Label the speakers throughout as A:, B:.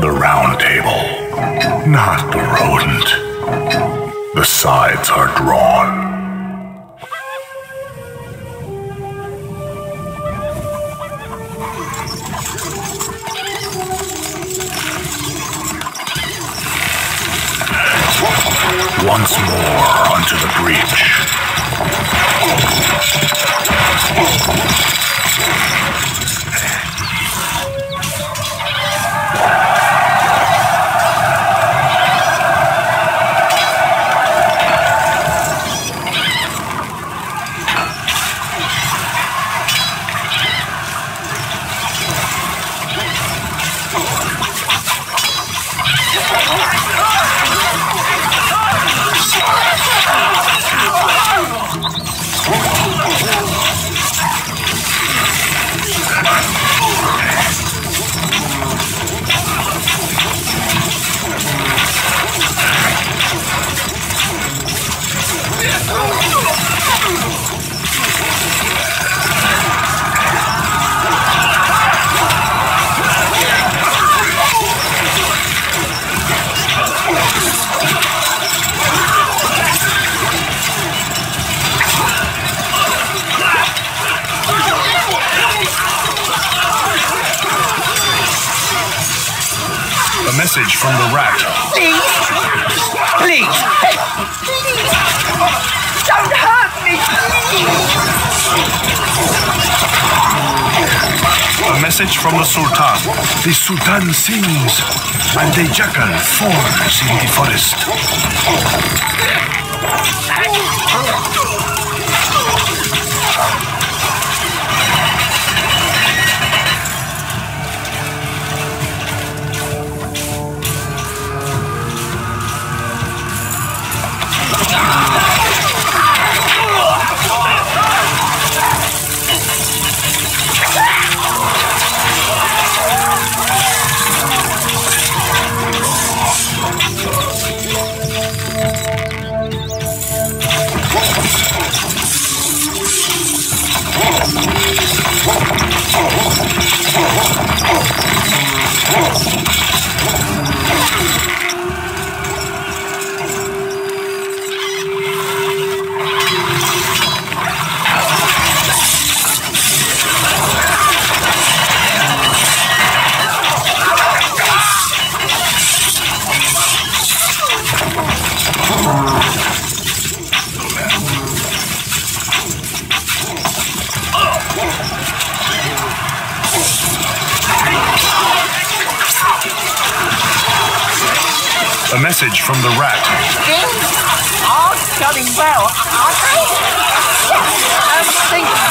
A: The round table, not the rodent. The sides are drawn. Once more onto the breach. Message from the Sultan. The Sultan sings, and the jackal falls in the forest. Message from the rat.
B: Things are going well, I think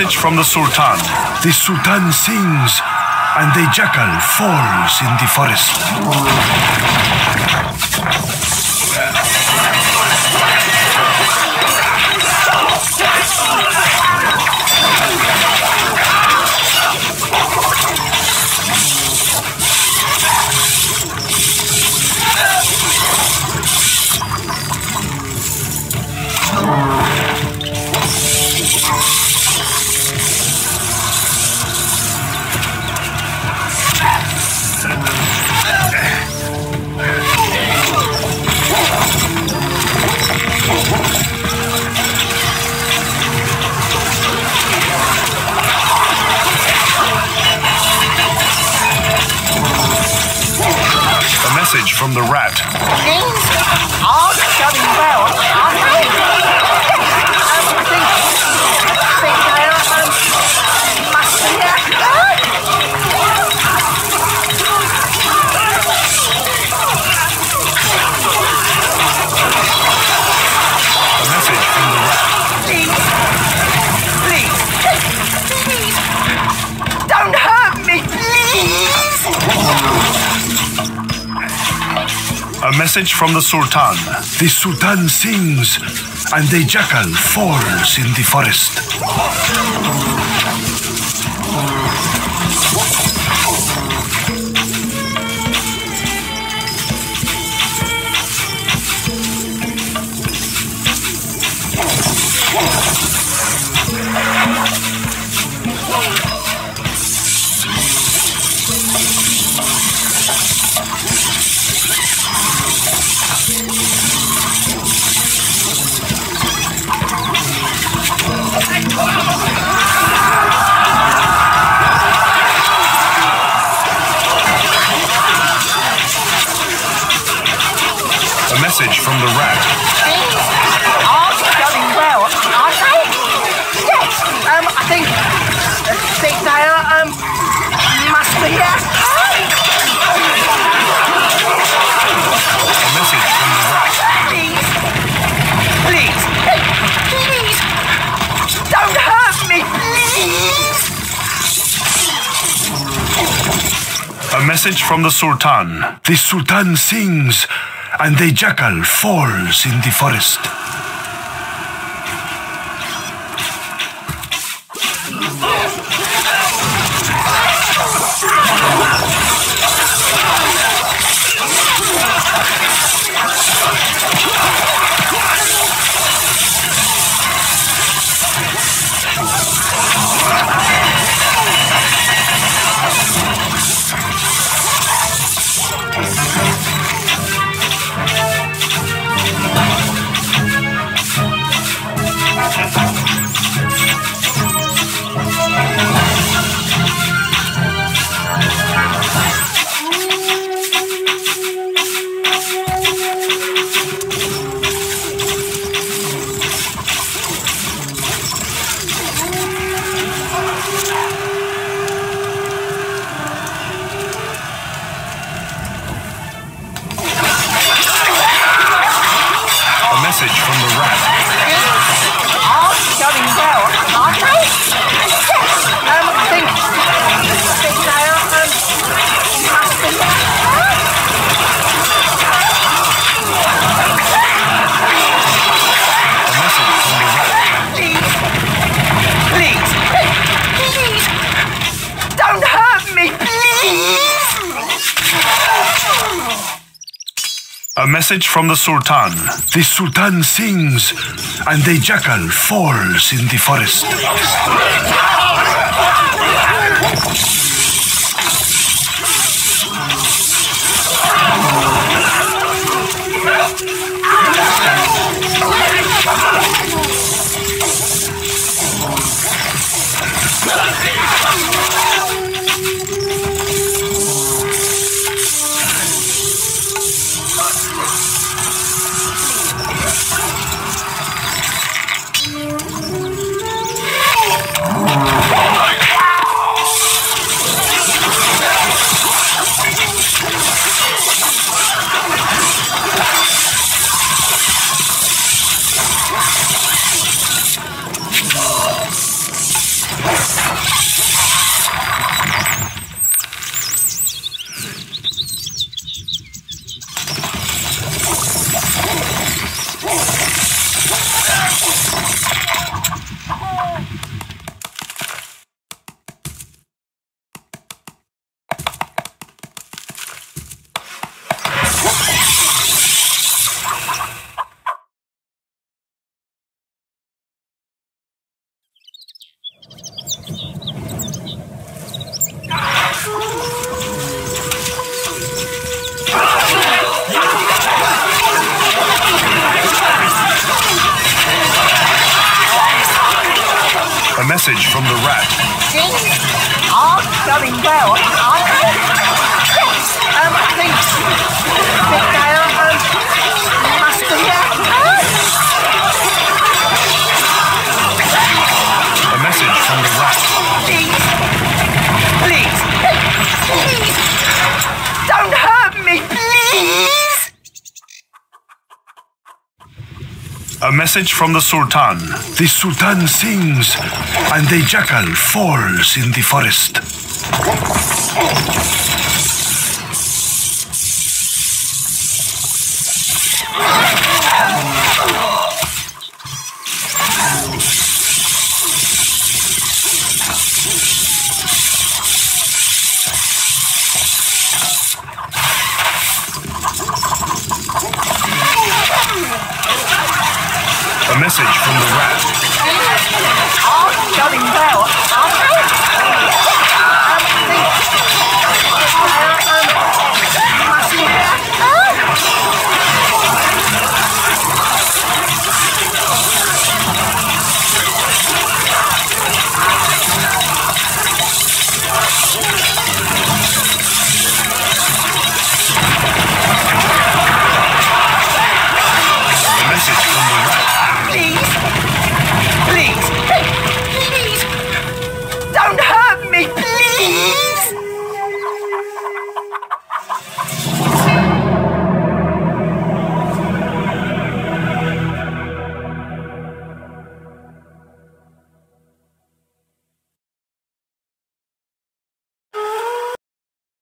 A: message from the Sultan. The Sultan sings, and the jackal falls in the forest. From the rat.
B: Things
A: A message from the Sultan. The Sultan sings, and the jackal falls in the forest. A message from the rat. Message from the Sultan. The Sultan sings, and the jackal falls in the forest. From the.
B: Things are going well, aren't?
A: A message from the Sultan. The Sultan sings, and the jackal falls in the forest. Message from the rat.
B: Going well,
A: A message from the Sultan. The Sultan sings, and the jackal falls in the forest.